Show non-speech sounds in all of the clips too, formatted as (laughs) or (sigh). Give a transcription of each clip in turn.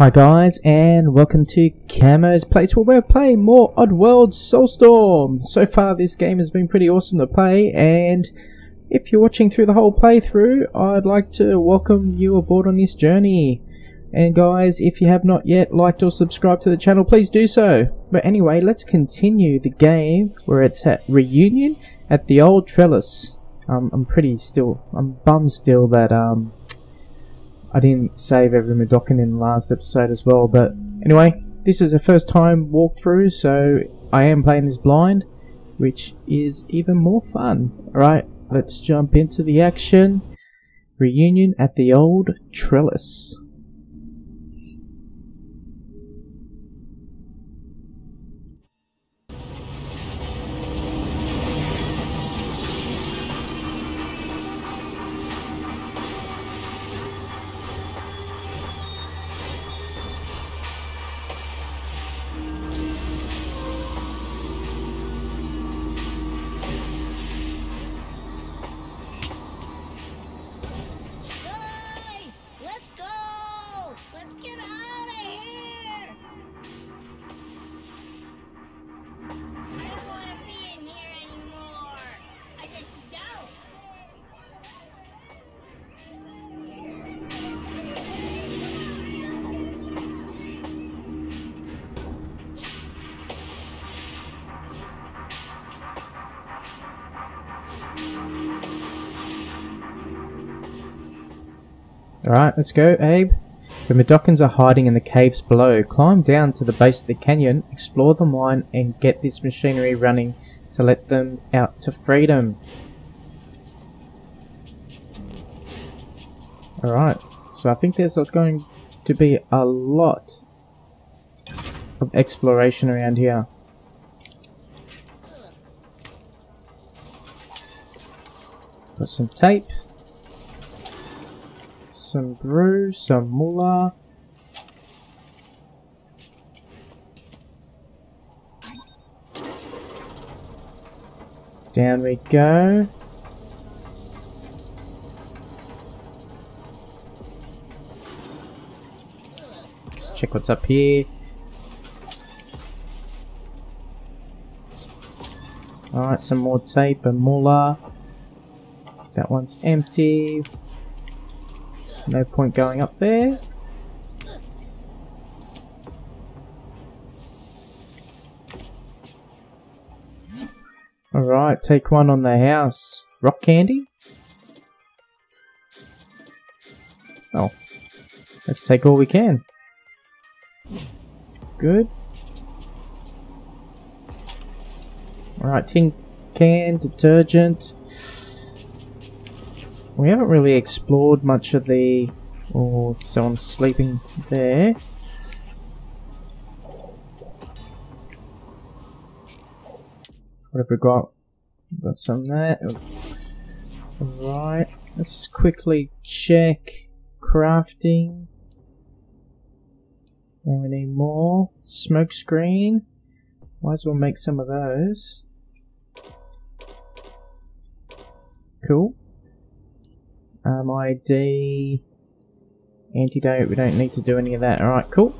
Hi guys, and welcome to Camo's Place where we're playing more Oddworld Soulstorm. So far this game has been pretty awesome to play, and if you're watching through the whole playthrough, I'd like to welcome you aboard on this journey. And guys, if you have not yet liked or subscribed to the channel, please do so. But anyway, let's continue the game where it's at Reunion at the Old Trellis. Um, I'm pretty still, I'm bummed still that um, I didn't save everything every Mudokon in the last episode as well, but anyway, this is a first time walkthrough, so I am playing this blind, which is even more fun. Alright, let's jump into the action. Reunion at the old trellis. Alright, let's go, Abe. The Mudokons are hiding in the caves below. Climb down to the base of the canyon, explore the mine, and get this machinery running to let them out to freedom. Alright, so I think there's going to be a lot of exploration around here. Got some tape some brew, some moolah. Down we go. Let's check what's up here. Alright, some more tape and moolah. That one's empty. No point going up there. Alright, take one on the house. Rock candy? Oh. Let's take all we can. Good. Alright, tin can, detergent. We haven't really explored much of the... Oh, someone's sleeping there. What have we got? We've got some there. Alright, let's just quickly check crafting. And we need more. Smoke screen. Might as well make some of those. Cool. Um, ID, antidote, we don't need to do any of that. Alright, cool.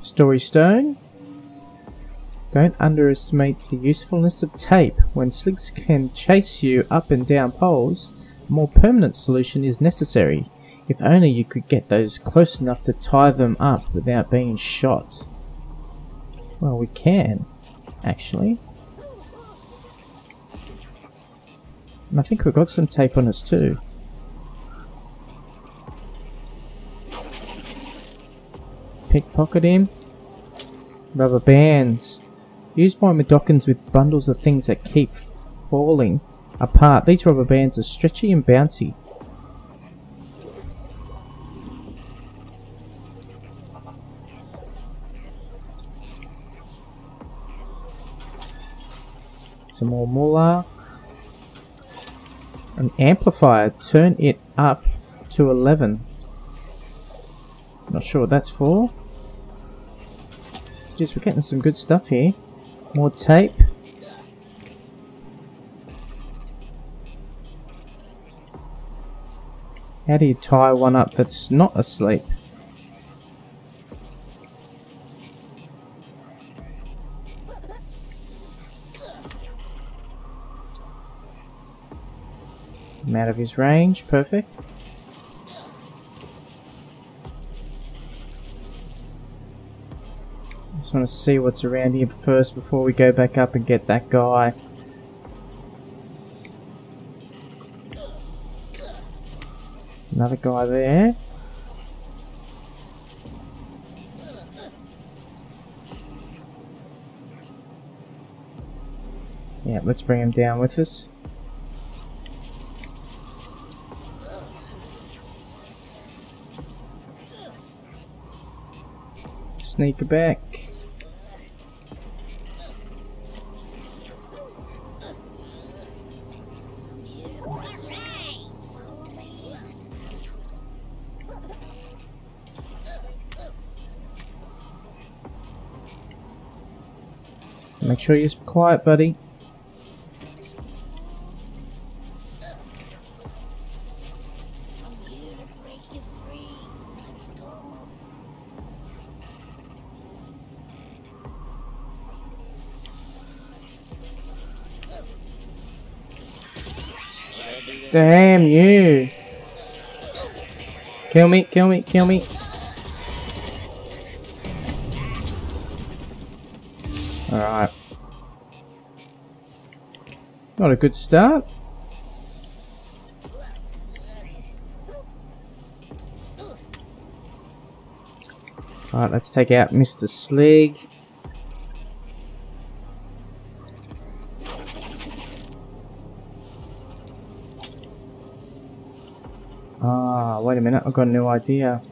Story Stone. Don't underestimate the usefulness of tape. When sligs can chase you up and down poles, a more permanent solution is necessary. If only you could get those close enough to tie them up without being shot. Well, we can, actually. And I think we've got some tape on us too. Pickpocket him. Rubber bands. Use by Mudokons with bundles of things that keep falling apart. These rubber bands are stretchy and bouncy. some more moolah. An amplifier, turn it up to 11. Not sure what that's for. Jeez, we're getting some good stuff here. More tape. How do you tie one up that's not asleep? Out of his range, perfect. Just want to see what's around here first before we go back up and get that guy. Another guy there. Yeah, let's bring him down with us. Sneak back. Make sure you're quiet, buddy. Kill me, kill me, kill me. Alright. Not a good start. Alright, let's take out Mr. Slig. Ah, wait a minute, I've got a new idea.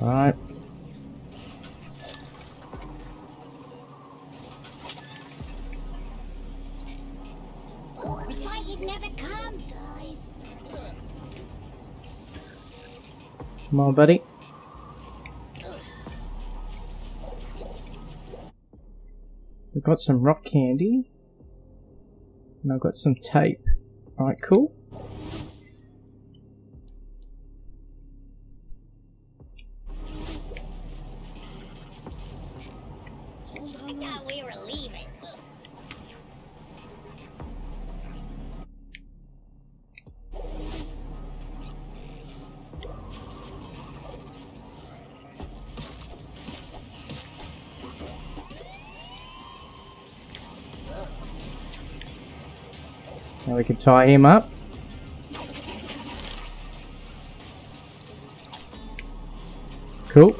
Alright. We thought you'd never come, guys. Come on, buddy. We've got some rock candy. And I've got some tape. Alright, cool. Can tie him up. Cool.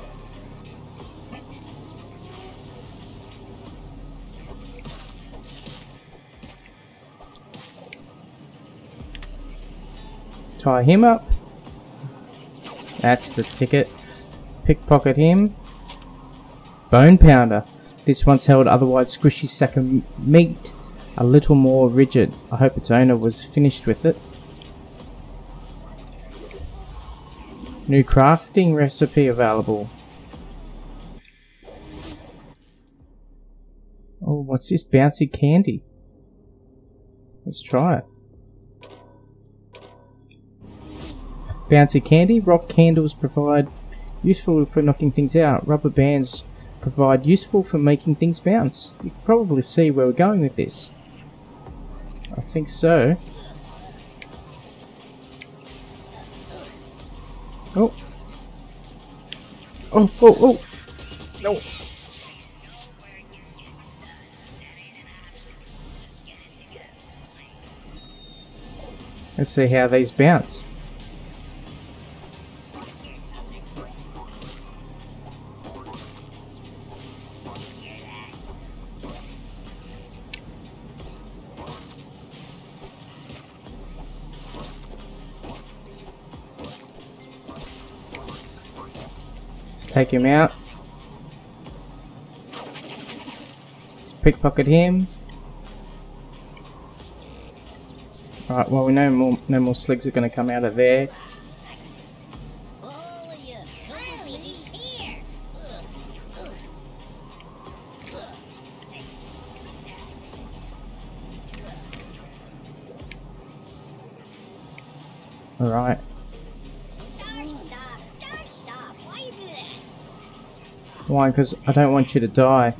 Tie him up. That's the ticket. Pickpocket him. Bone pounder. This once held otherwise squishy sack of meat a little more rigid. I hope its owner was finished with it. New crafting recipe available. Oh, what's this bouncy candy? Let's try it. Bouncy candy, rock candles provide useful for knocking things out. Rubber bands provide useful for making things bounce. You can probably see where we're going with this. I think so. Oh. Oh, oh, oh. No. Let's see how these bounce. Take him out. Let's pickpocket him. Alright, well we know more, no more sligs are going to come out of there. Because I don't want you to die.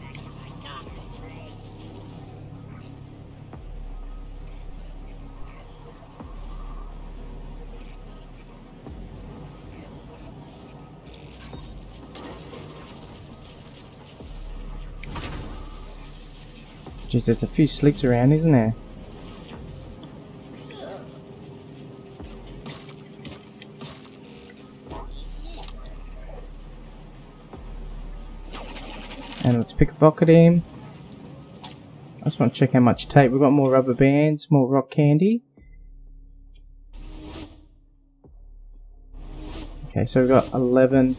Jeez, there's a few sligs around, isn't there? And let's pick a pocket him. I just want to check how much tape. We've got more rubber bands, more rock candy. Okay, so we've got 11.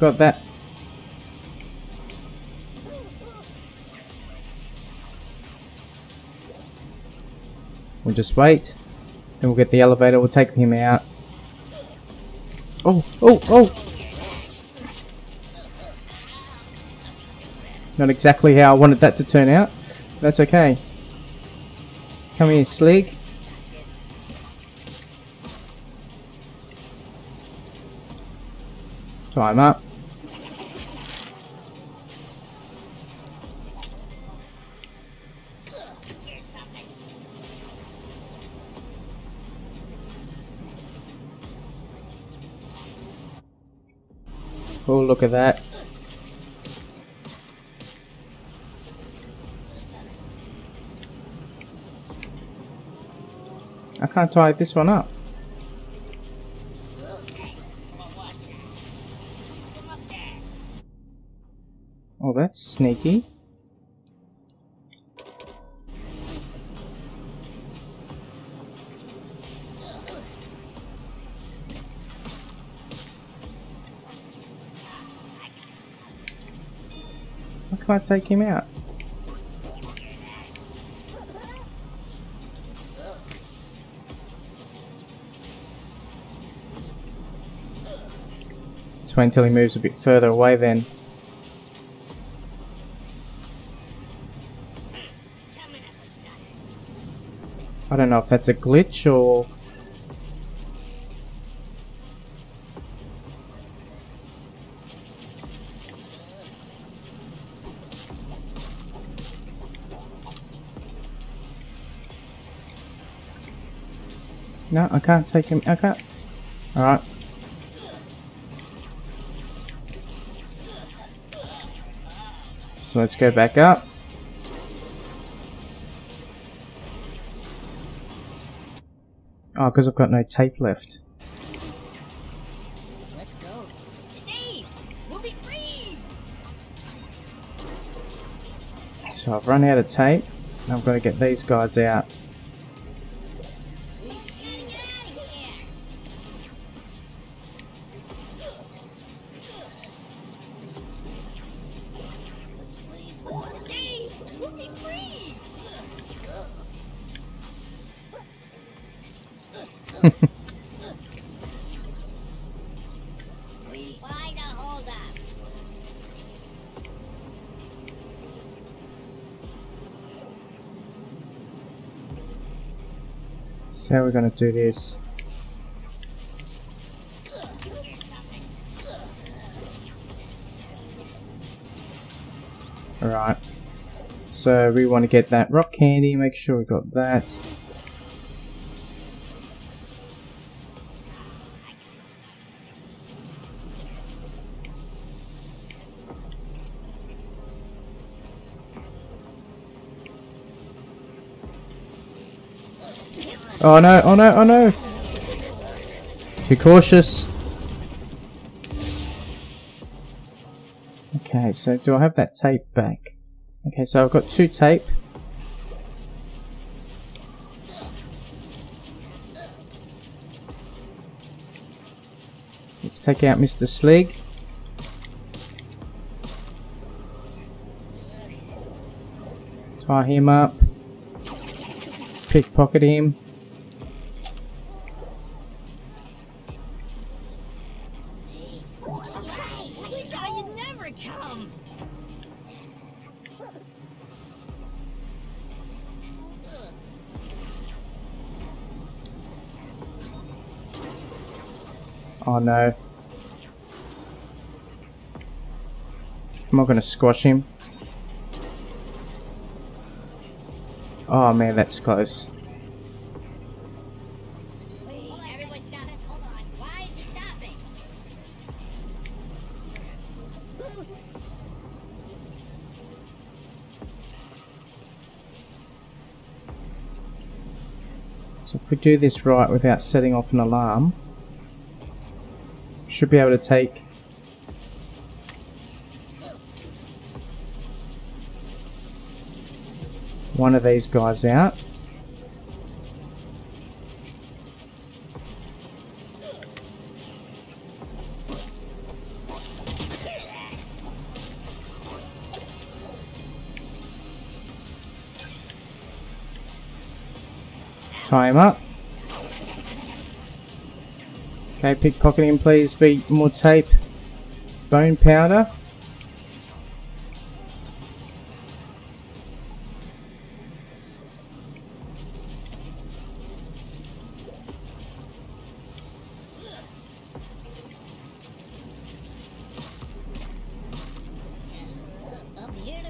Got that. We'll just wait. Then we'll get the elevator, we'll take him out. Oh, oh, oh! Not exactly how I wanted that to turn out. That's okay. Come here, Slig. Time up. Look at that. I can't tie this one up. Oh, that's sneaky. I take him out? Let's wait until he moves a bit further away then. I don't know if that's a glitch or... No, I can't take him. I can't. Alright. So let's go back up. Oh, because I've got no tape left. Let's go. Steve, we'll be free. So I've run out of tape. and I've got to get these guys out. Do this? Alright. So we want to get that rock candy, make sure we got that. Oh no, oh no, oh no! Be cautious. Okay, so do I have that tape back? Okay, so I've got two tape. Let's take out Mr. Slig. Tie him up. Pickpocket him. Oh no. I'm not gonna squash him. Oh man, that's close. So if we do this right without setting off an alarm, should be able to take one of these guys out. Tie him up. Okay, pickpocketing please. Be more tape. Bone powder. I'm here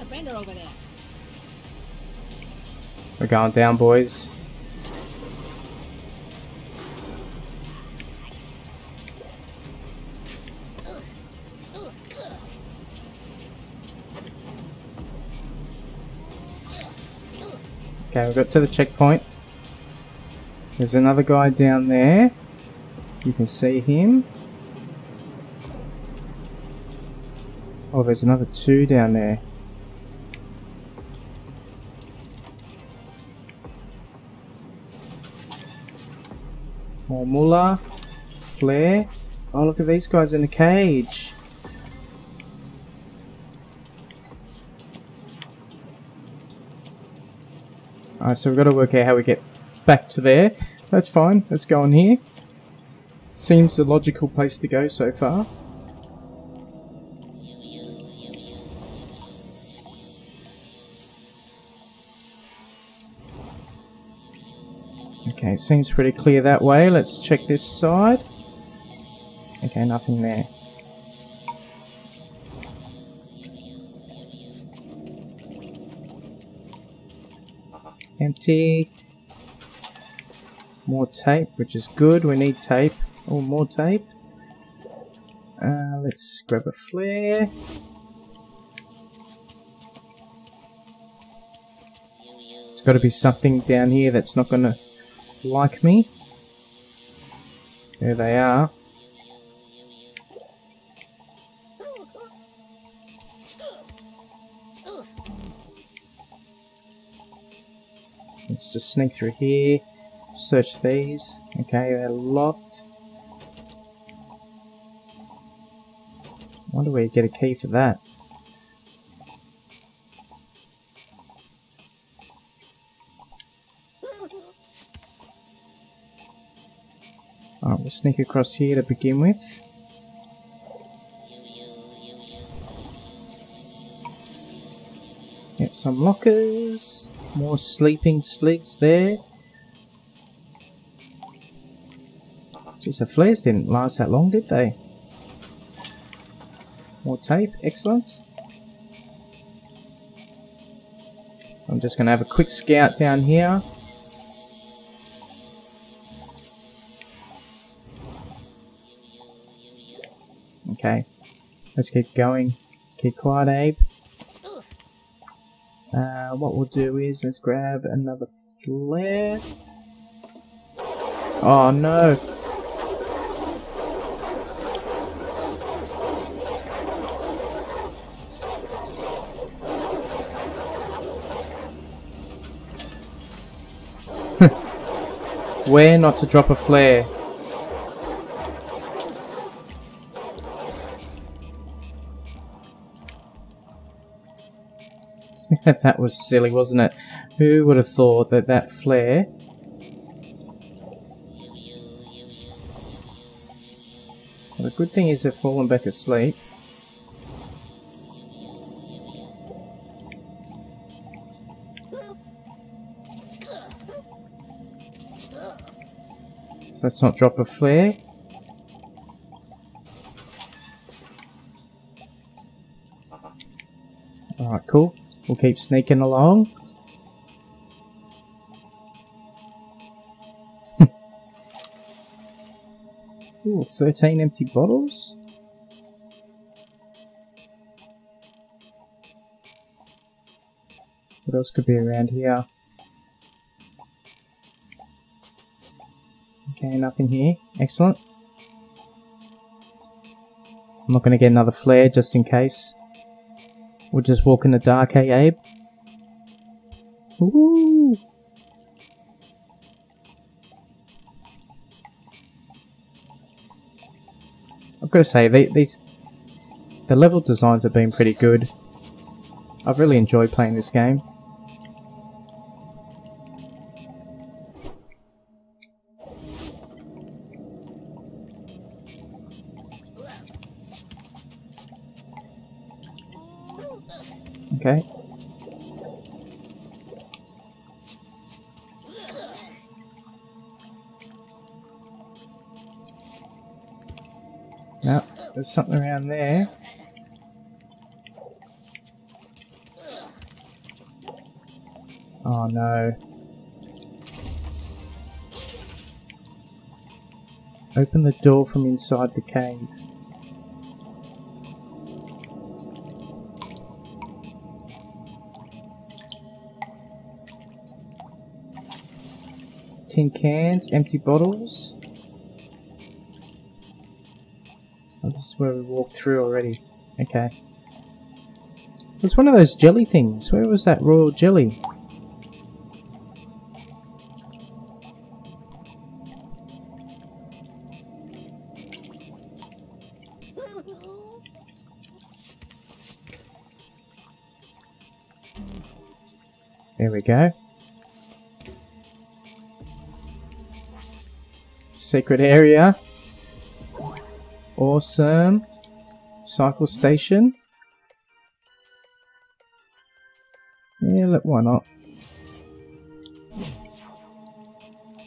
a vendor over there. We're going down, boys. Okay, we got to the checkpoint. There's another guy down there. You can see him. There's another two down there. More Moolah. Flare. Oh, look at these guys in the cage. Alright, so we've got to work out how we get back to there. That's fine. Let's go on here. Seems the logical place to go so far. Okay, seems pretty clear that way. Let's check this side. Okay, nothing there. Empty. More tape, which is good. We need tape. Oh, more tape. Uh, let's grab a flare. There's got to be something down here that's not going to like me. There they are. Let's just sneak through here. Search these. Okay, they're locked. Wonder where you get a key for that. Sneak across here to begin with. Yep, some lockers. More sleeping sligs there. Jeez, the flares didn't last that long, did they? More tape, excellent. I'm just going to have a quick scout down here. Let's keep going. Keep quiet, Abe. Uh, what we'll do is let's grab another flare. Oh no! (laughs) Where not to drop a flare? (laughs) that was silly, wasn't it? Who would have thought that that flare... Well, the good thing is they've fallen back asleep. So let's not drop a flare. Alright, cool. We'll keep sneaking along. (laughs) Ooh, 13 empty bottles? What else could be around here? Okay, nothing here. Excellent. I'm not going to get another flare just in case. We'll just walk in the dark, hey Abe? Ooh. I've got to say, they, these the level designs have been pretty good. I've really enjoyed playing this game. Okay. Now, there's something around there. Oh no. Open the door from inside the cave. Tin cans, empty bottles. Oh, this is where we walked through already. Okay. It's one of those jelly things. Where was that royal jelly? Secret area. Awesome. Cycle station. Yeah, look, why not?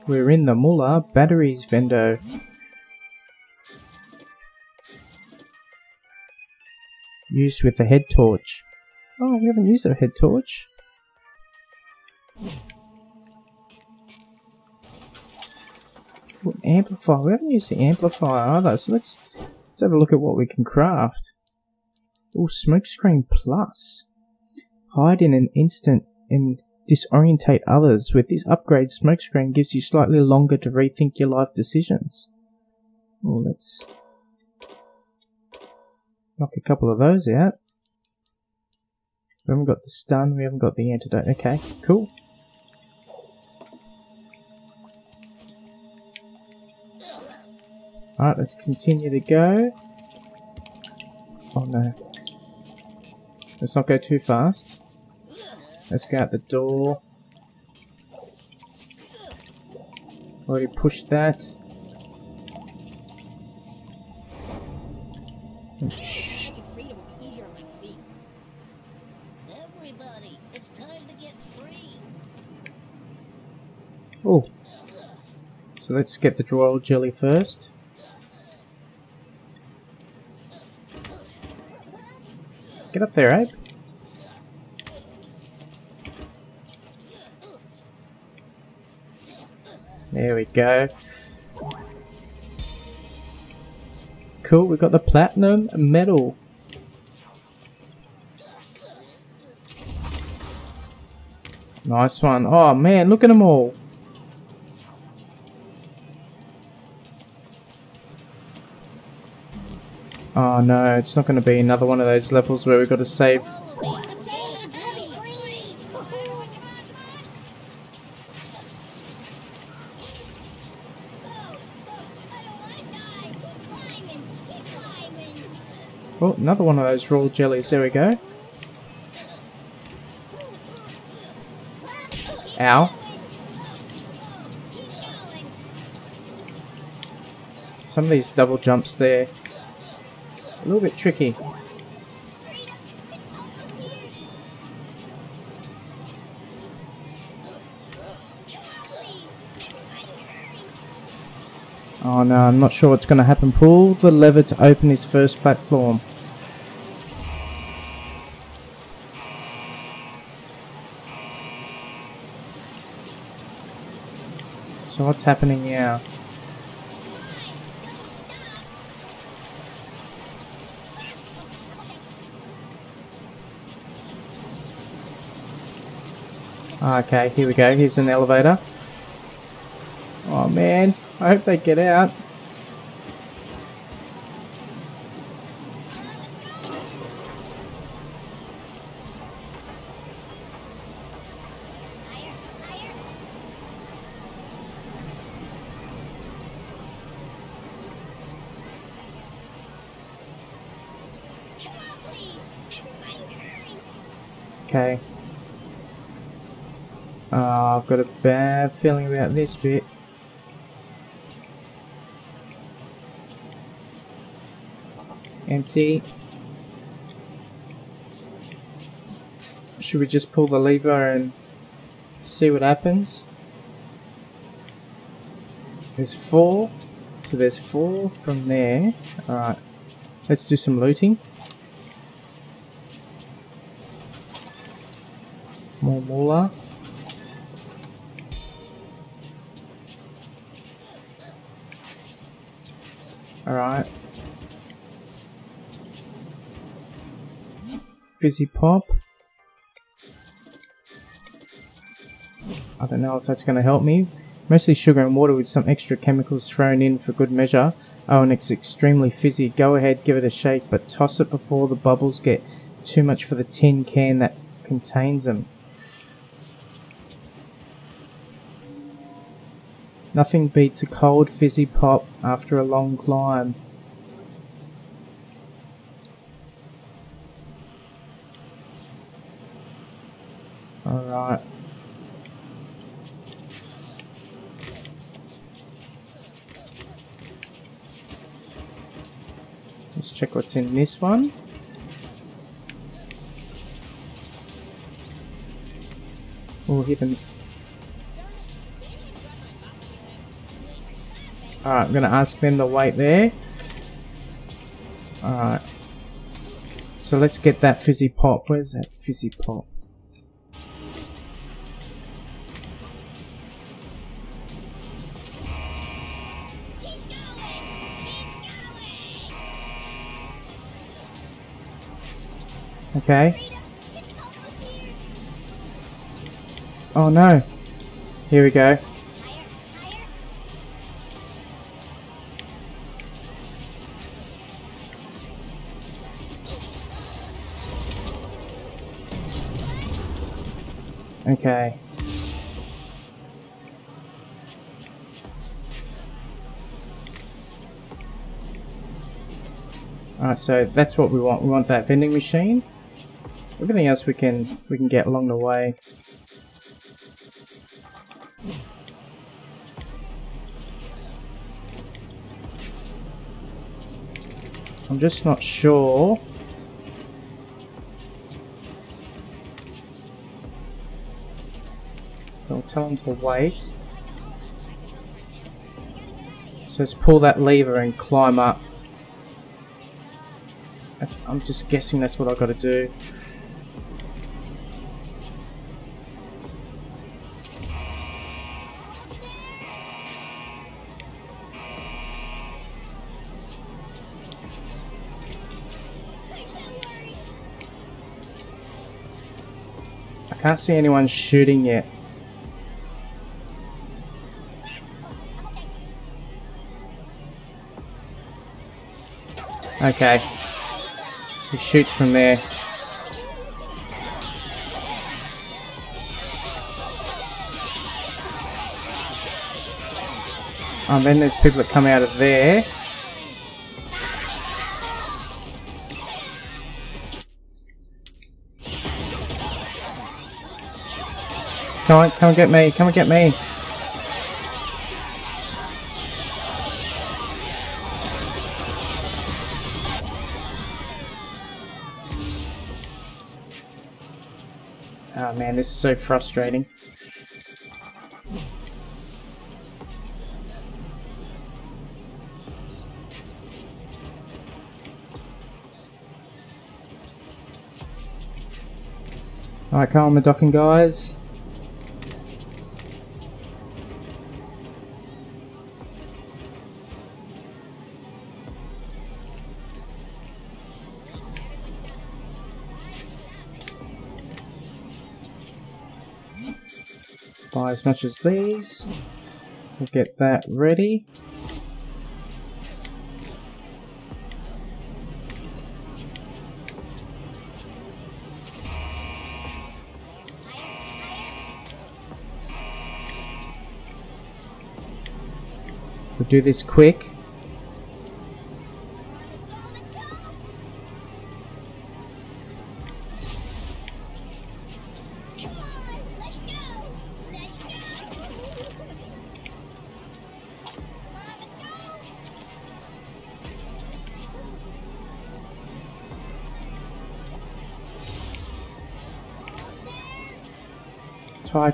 We're in the Muller Batteries Vendo. Used with the head torch. Oh, we haven't used a head torch. Amplifier. We haven't used the amplifier either, so let's let's have a look at what we can craft. Oh, smokescreen plus. Hide in an instant and disorientate others. With this upgrade, smokescreen gives you slightly longer to rethink your life decisions. Well, let's knock a couple of those out. We haven't got the stun, we haven't got the antidote. Okay, cool. Alright, let's continue to go. Oh no. Let's not go too fast. Let's go out the door. Already pushed that. Oh. So let's get the royal jelly first. Get up there, Abe. There we go. Cool, We've got the platinum medal. Nice one. Oh man, look at them all. Oh no, it's not going to be another one of those levels where we've got to save. Oh, another one of those raw jellies. There we go. Ow. Some of these double jumps there Little bit tricky. Oh no, I'm not sure what's going to happen. Pull the lever to open his first platform. So what's happening now? Okay, here we go. Here's an elevator. Oh man, I hope they get out. Bad feeling about this bit. Empty. Should we just pull the lever and see what happens? There's four. So there's four from there. Alright. Let's do some looting. More moolah. Alright. Fizzy pop. I don't know if that's going to help me. Mostly sugar and water with some extra chemicals thrown in for good measure. Oh, and it's extremely fizzy. Go ahead, give it a shake, but toss it before the bubbles get too much for the tin can that contains them. Nothing beats a cold fizzy pop after a long climb. Alright. Let's check what's in this one. Oh, hidden. Alright, I'm gonna ask them to wait there. Alright. So let's get that fizzy pop. Where's that fizzy pop? Okay. Oh no. Here we go. Okay. Alright, so that's what we want. We want that vending machine. Everything else we can we can get along the way. I'm just not sure. Them to wait. So let's pull that lever and climb up. That's, I'm just guessing that's what I've got to do. I can't see anyone shooting yet. Okay. He shoots from there. And then there's people that come out of there. Come on, come and get me, come and get me. So frustrating. Alright, come on, the docking guys. Buy as much as these. We'll get that ready. We'll do this quick.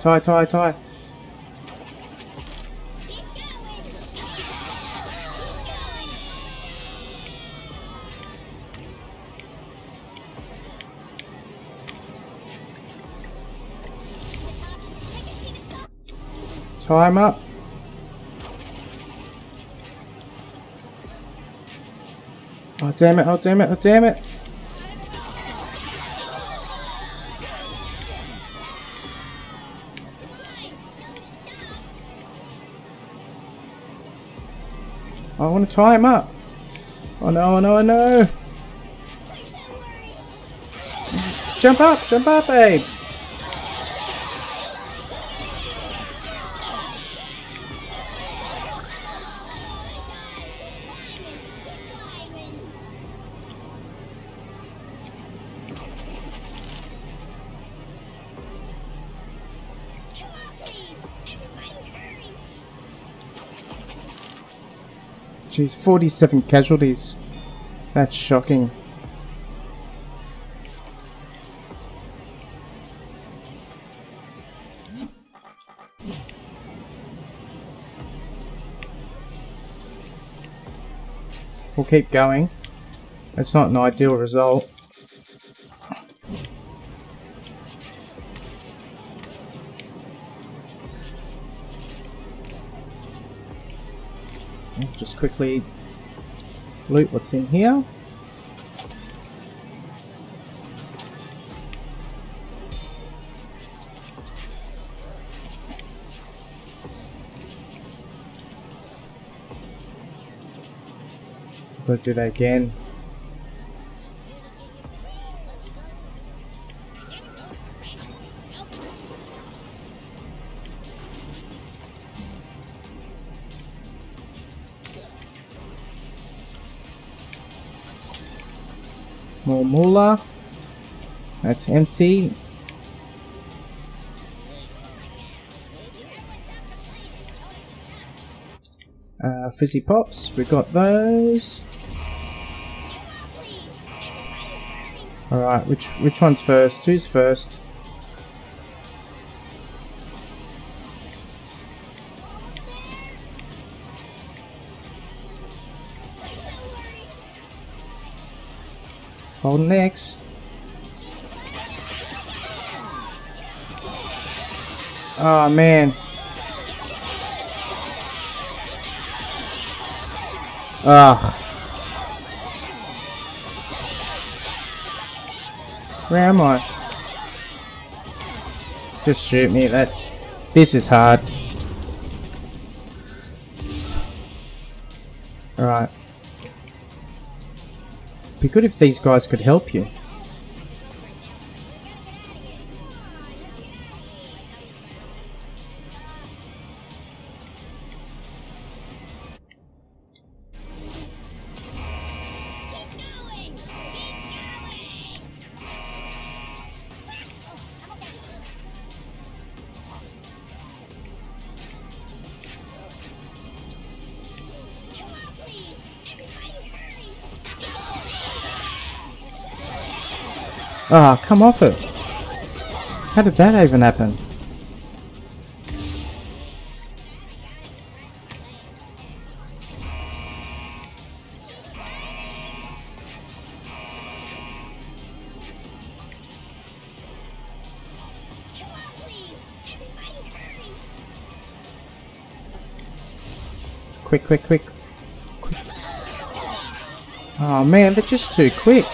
Tie, tie, tie, him up. Oh damn it, oh damn it, oh damn it. Him up. Oh no, oh no, oh no. Jump up, jump up, Abe. Jeez, 47 casualties. That's shocking. We'll keep going. It's not an ideal result. Quickly loot what's in here. Gotta do that again. Moolah. That's empty. Uh, fizzy pops, we got those. Alright, which which one's first? Who's first? Next. Oh man. Ah. Where am I? Just shoot me, that's... This is hard. Good if these guys could help you. Ah, come off it. How did that even happen? Quick, quick, quick. quick. Oh man, they're just too quick.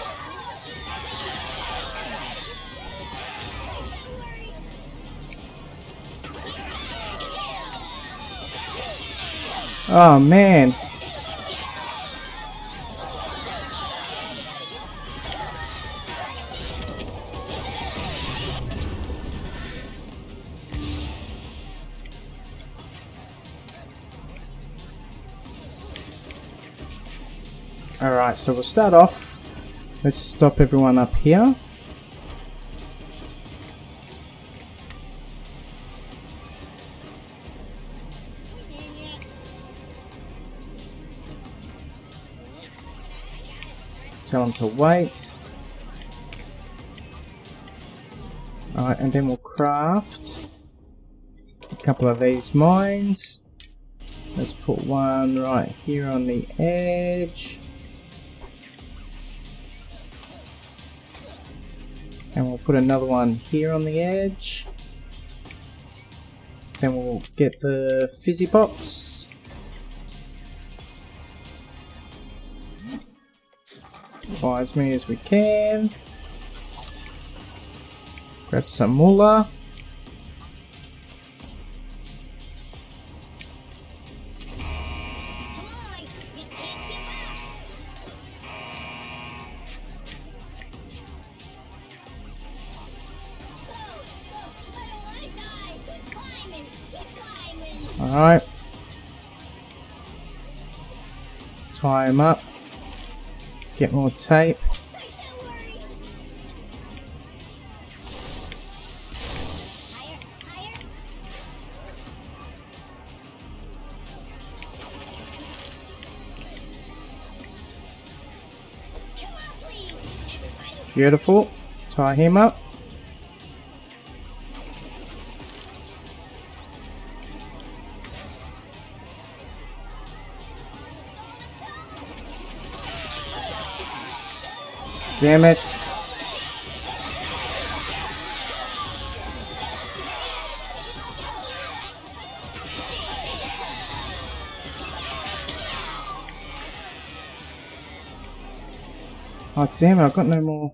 Oh man. Alright, so we'll start off. Let's stop everyone up here. Tell them to wait. Alright, and then we'll craft a couple of these mines. Let's put one right here on the edge. And we'll put another one here on the edge. Then we'll get the fizzy pops. Buy as many as we can. Grab some moolah. Alright. Tie him up. Get more tape. Beautiful. Tie him up. Damn it. Oh damn it, I've got no more.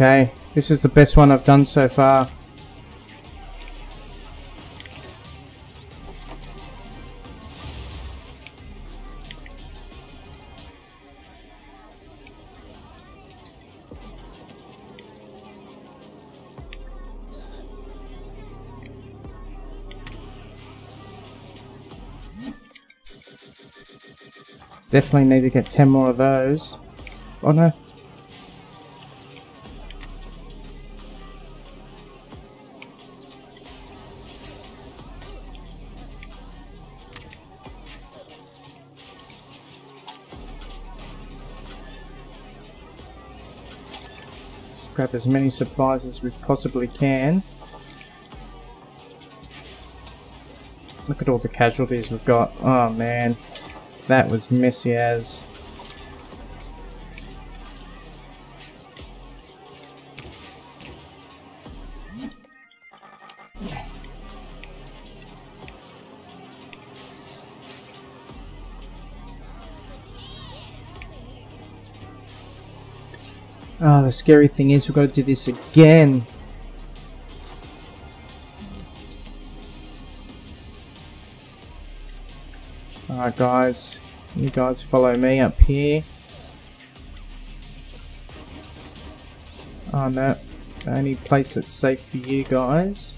Okay, this is the best one I've done so far. Definitely need to get 10 more of those. Oh no. Let's as many supplies as we possibly can. Look at all the casualties we've got. Oh man, that was messy as. Oh, the scary thing is we've got to do this again. Alright guys, you guys follow me up here. Oh no, the only place that's safe for you guys.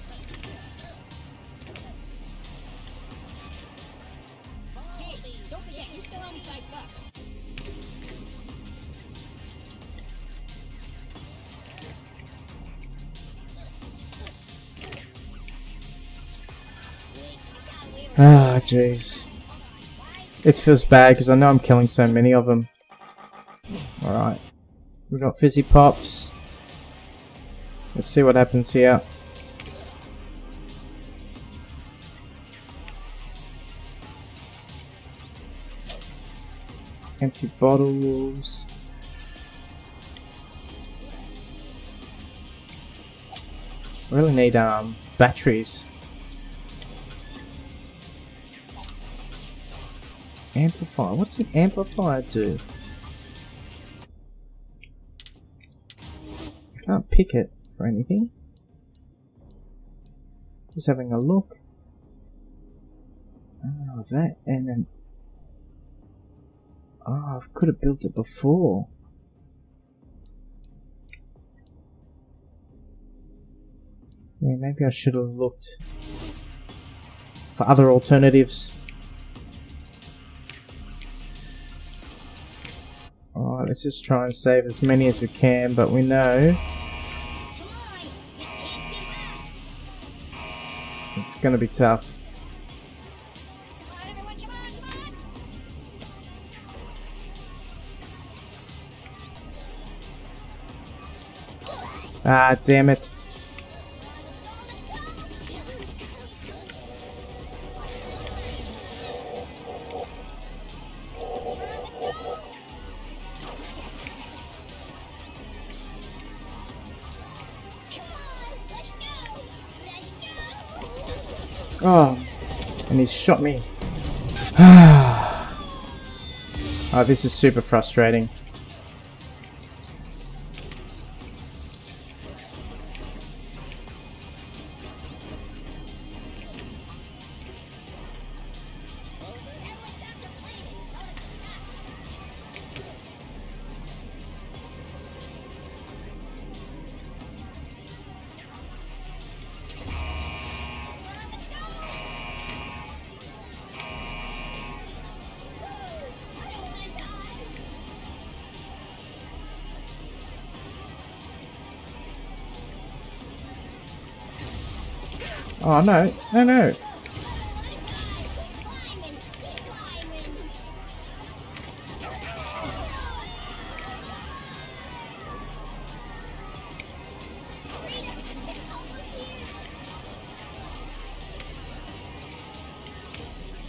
Jeez. This feels bad because I know I'm killing so many of them. Alright. We've got Fizzy Pops. Let's see what happens here. Empty bottles. Really need um batteries. Amplifier. What's the amplifier do? I can't pick it for anything. Just having a look. Oh, that and then. Oh, ah, I could have built it before. Yeah, maybe I should have looked for other alternatives. Let's just try and save as many as we can, but we know it's gonna be tough. Ah, damn it. He's shot me. oh, (sighs) this is super frustrating. Oh no, no, no.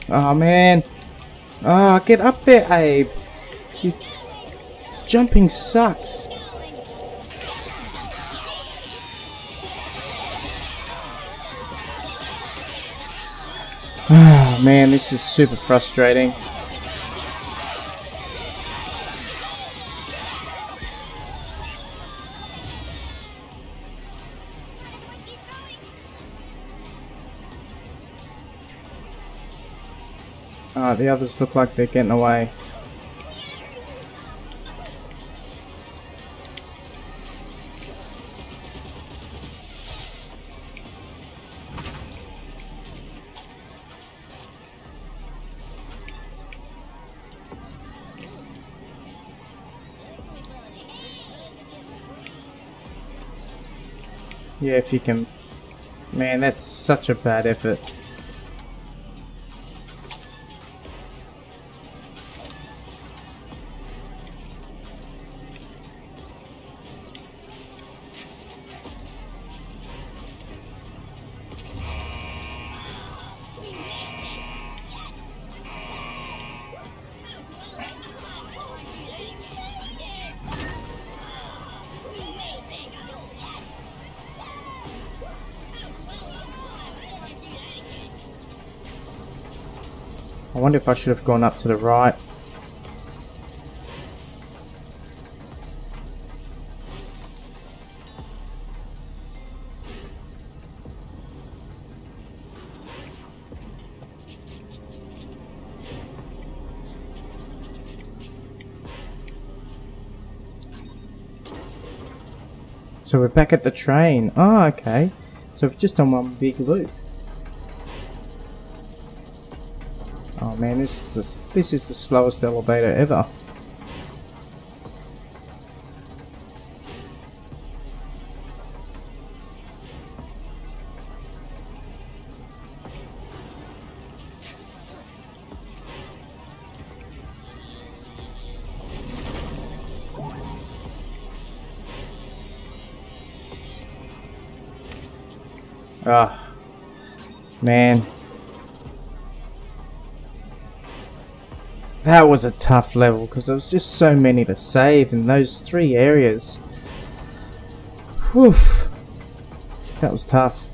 Oh man. Oh, get up there, Abe. You... Jumping sucks. Man, this is super frustrating. Ah, the others look like they're getting away. If you can... Man, that's such a bad effort. Wonder if I should have gone up to the right. So we're back at the train. Oh, okay. So we've just done one big loop. This is the, this is the slowest elevator ever. That was a tough level because there was just so many to save in those three areas. Whew. That was tough.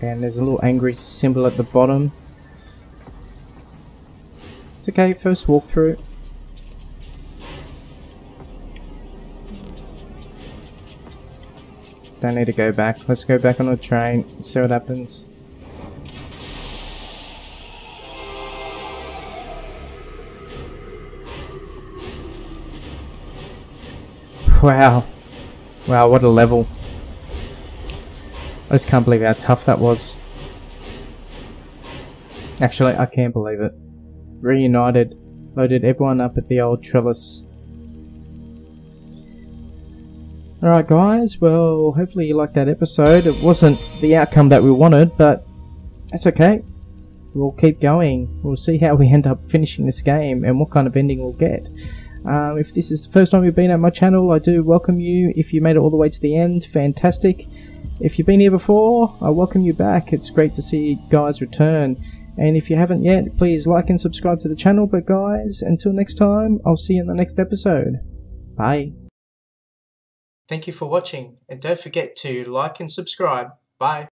And there's a little angry symbol at the bottom. It's okay, first walkthrough. Don't need to go back. Let's go back on the train, see what happens. Wow. Wow, what a level. I just can't believe how tough that was. Actually, I can't believe it. Reunited. Loaded everyone up at the old trellis. Alright guys, well hopefully you liked that episode. It wasn't the outcome that we wanted, but that's okay. We'll keep going. We'll see how we end up finishing this game and what kind of ending we'll get. Um, if this is the first time you've been at my channel, I do welcome you. If you made it all the way to the end, fantastic. If you've been here before, I welcome you back. It's great to see you guys return. And if you haven't yet, please like and subscribe to the channel. But guys, until next time, I'll see you in the next episode. Bye. Thank you for watching, and don't forget to like and subscribe. Bye.